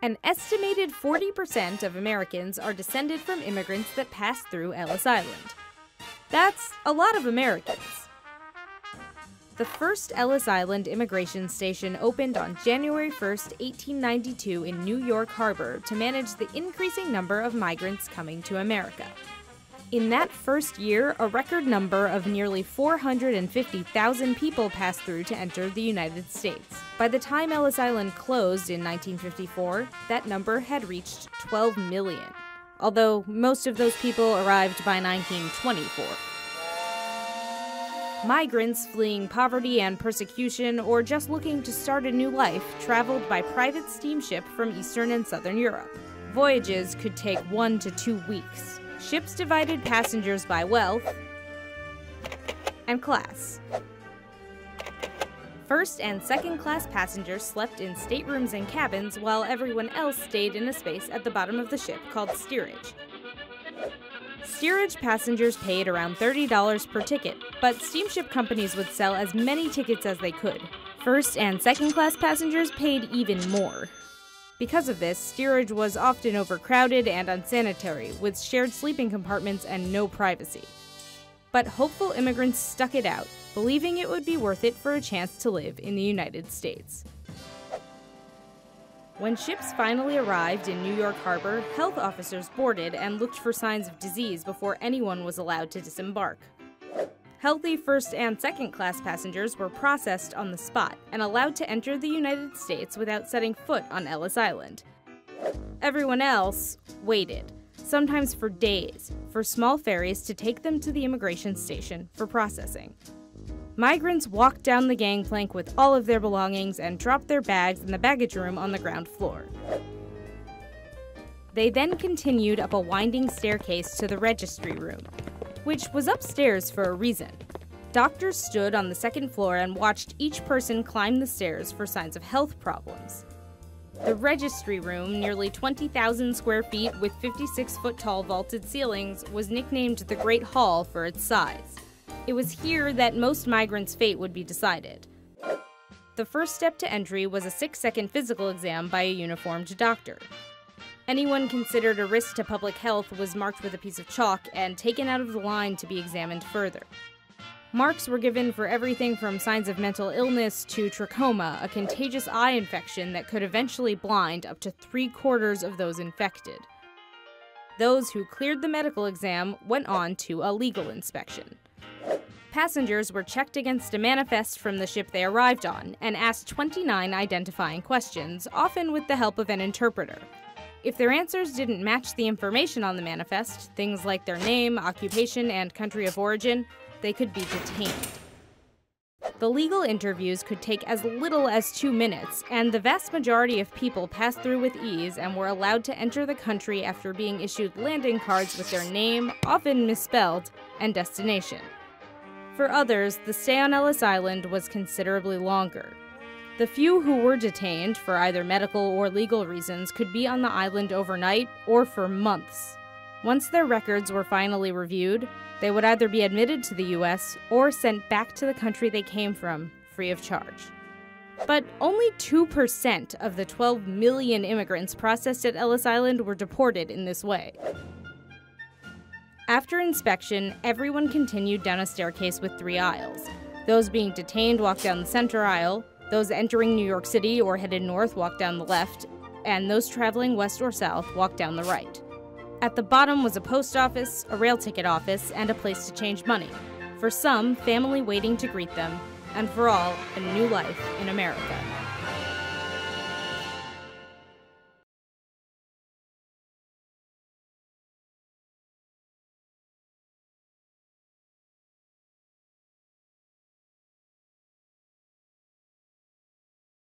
An estimated 40% of Americans are descended from immigrants that passed through Ellis Island. That's a lot of Americans. The first Ellis Island immigration station opened on January 1, 1892, in New York Harbor to manage the increasing number of migrants coming to America. In that first year, a record number of nearly 450,000 people passed through to enter the United States. By the time Ellis Island closed in 1954, that number had reached 12 million, although most of those people arrived by 1924. Migrants fleeing poverty and persecution or just looking to start a new life traveled by private steamship from Eastern and Southern Europe. Voyages could take one to two weeks. Ships divided passengers by wealth and class. First and second class passengers slept in staterooms and cabins while everyone else stayed in a space at the bottom of the ship called steerage. Steerage passengers paid around $30 per ticket, but steamship companies would sell as many tickets as they could. First and second class passengers paid even more. Because of this, steerage was often overcrowded and unsanitary, with shared sleeping compartments and no privacy. But hopeful immigrants stuck it out, believing it would be worth it for a chance to live in the United States. When ships finally arrived in New York Harbor, health officers boarded and looked for signs of disease before anyone was allowed to disembark. Healthy first and second class passengers were processed on the spot and allowed to enter the United States without setting foot on Ellis Island. Everyone else waited, sometimes for days, for small ferries to take them to the immigration station for processing. Migrants walked down the gangplank with all of their belongings and dropped their bags in the baggage room on the ground floor. They then continued up a winding staircase to the registry room, which was upstairs for a reason. Doctors stood on the second floor and watched each person climb the stairs for signs of health problems. The registry room, nearly 20,000 square feet with 56 foot tall vaulted ceilings, was nicknamed the Great Hall for its size. It was here that most migrants' fate would be decided. The first step to entry was a six second physical exam by a uniformed doctor. Anyone considered a risk to public health was marked with a piece of chalk and taken out of the line to be examined further. Marks were given for everything from signs of mental illness to trachoma, a contagious eye infection that could eventually blind up to three quarters of those infected. Those who cleared the medical exam went on to a legal inspection. Passengers were checked against a manifest from the ship they arrived on and asked 29 identifying questions, often with the help of an interpreter. If their answers didn't match the information on the manifest, things like their name, occupation, and country of origin, they could be detained. The legal interviews could take as little as two minutes, and the vast majority of people passed through with ease and were allowed to enter the country after being issued landing cards with their name, often misspelled, and destination. For others, the stay on Ellis Island was considerably longer. The few who were detained for either medical or legal reasons could be on the island overnight or for months. Once their records were finally reviewed, they would either be admitted to the US or sent back to the country they came from, free of charge. But only 2% of the 12 million immigrants processed at Ellis Island were deported in this way. After inspection, everyone continued down a staircase with three aisles. Those being detained walked down the center aisle, those entering New York City or headed north walked down the left, and those traveling west or south walked down the right. At the bottom was a post office, a rail ticket office, and a place to change money. For some, family waiting to greet them, and for all, a new life in America.